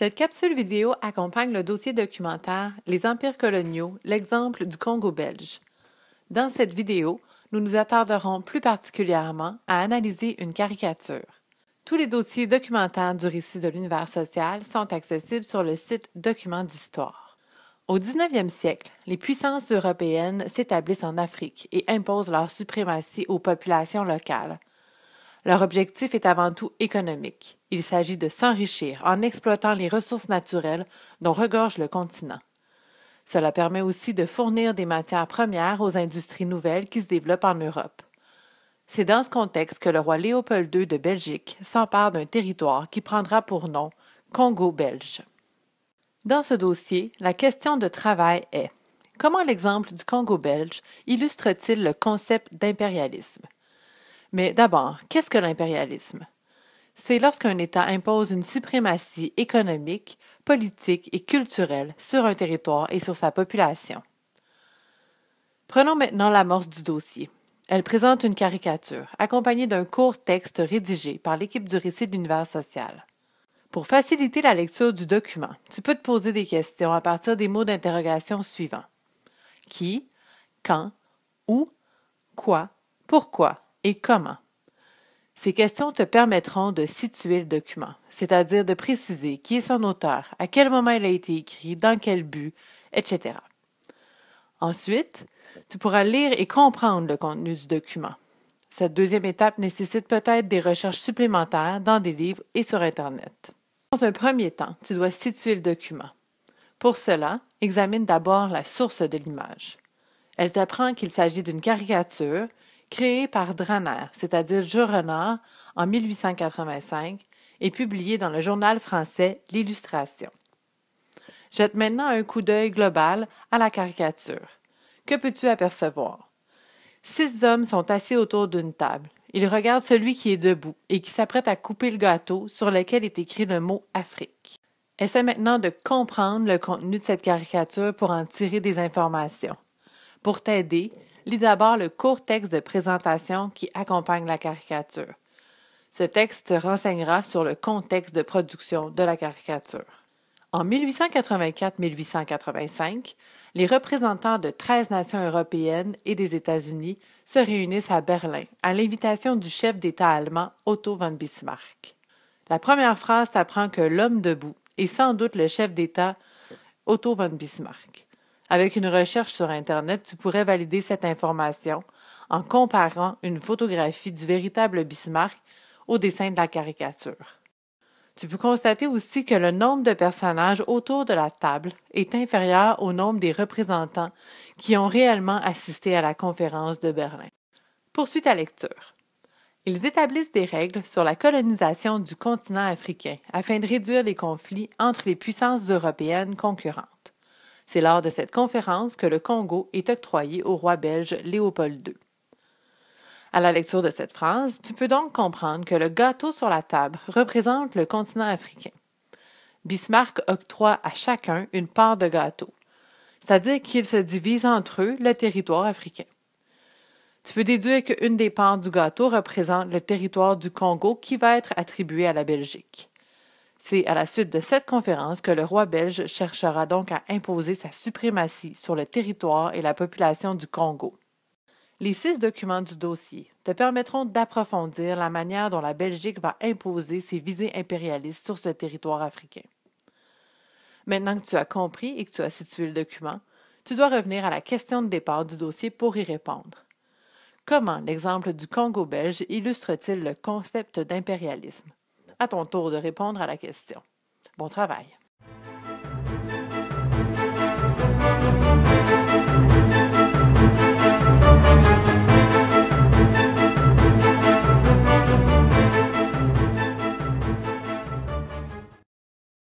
Cette capsule vidéo accompagne le dossier documentaire Les empires coloniaux, l'exemple du Congo belge. Dans cette vidéo, nous nous attarderons plus particulièrement à analyser une caricature. Tous les dossiers documentaires du récit de l'univers social sont accessibles sur le site Documents d'histoire. Au 19e siècle, les puissances européennes s'établissent en Afrique et imposent leur suprématie aux populations locales. Leur objectif est avant tout économique. Il s'agit de s'enrichir en exploitant les ressources naturelles dont regorge le continent. Cela permet aussi de fournir des matières premières aux industries nouvelles qui se développent en Europe. C'est dans ce contexte que le roi Léopold II de Belgique s'empare d'un territoire qui prendra pour nom Congo belge. Dans ce dossier, la question de travail est comment l'exemple du Congo belge illustre-t-il le concept d'impérialisme? Mais d'abord, qu'est-ce que l'impérialisme? C'est lorsqu'un État impose une suprématie économique, politique et culturelle sur un territoire et sur sa population. Prenons maintenant l'amorce du dossier. Elle présente une caricature, accompagnée d'un court texte rédigé par l'équipe du récit de l'univers social. Pour faciliter la lecture du document, tu peux te poser des questions à partir des mots d'interrogation suivants. Qui, quand, où, quoi, pourquoi? Et comment. Ces questions te permettront de situer le document, c'est-à-dire de préciser qui est son auteur, à quel moment il a été écrit, dans quel but, etc. Ensuite, tu pourras lire et comprendre le contenu du document. Cette deuxième étape nécessite peut-être des recherches supplémentaires dans des livres et sur Internet. Dans un premier temps, tu dois situer le document. Pour cela, examine d'abord la source de l'image. Elle t'apprend qu'il s'agit d'une caricature créée par Draner, c'est-à-dire Jules Renard, en 1885 et publiée dans le journal français L'Illustration. Jette maintenant un coup d'œil global à la caricature. Que peux-tu apercevoir? Six hommes sont assis autour d'une table. Ils regardent celui qui est debout et qui s'apprête à couper le gâteau sur lequel est écrit le mot Afrique. Essaie maintenant de comprendre le contenu de cette caricature pour en tirer des informations. Pour t'aider, lis d'abord le court texte de présentation qui accompagne la caricature. Ce texte te renseignera sur le contexte de production de la caricature. En 1884-1885, les représentants de 13 nations européennes et des États-Unis se réunissent à Berlin à l'invitation du chef d'État allemand Otto von Bismarck. La première phrase t'apprend que l'homme debout est sans doute le chef d'État Otto von Bismarck. Avec une recherche sur Internet, tu pourrais valider cette information en comparant une photographie du véritable Bismarck au dessin de la caricature. Tu peux constater aussi que le nombre de personnages autour de la table est inférieur au nombre des représentants qui ont réellement assisté à la conférence de Berlin. Poursuis ta lecture. Ils établissent des règles sur la colonisation du continent africain afin de réduire les conflits entre les puissances européennes concurrentes. C'est lors de cette conférence que le Congo est octroyé au roi belge Léopold II. À la lecture de cette phrase, tu peux donc comprendre que le gâteau sur la table représente le continent africain. Bismarck octroie à chacun une part de gâteau, c'est-à-dire qu'ils se divisent entre eux le territoire africain. Tu peux déduire qu'une des parts du gâteau représente le territoire du Congo qui va être attribué à la Belgique. C'est à la suite de cette conférence que le roi belge cherchera donc à imposer sa suprématie sur le territoire et la population du Congo. Les six documents du dossier te permettront d'approfondir la manière dont la Belgique va imposer ses visées impérialistes sur ce territoire africain. Maintenant que tu as compris et que tu as situé le document, tu dois revenir à la question de départ du dossier pour y répondre. Comment l'exemple du Congo belge illustre-t-il le concept d'impérialisme? À ton tour de répondre à la question. Bon travail.